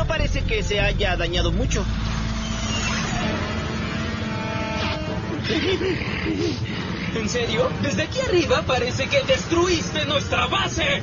No parece que se haya dañado mucho. ¿En serio? Desde aquí arriba parece que destruiste nuestra base.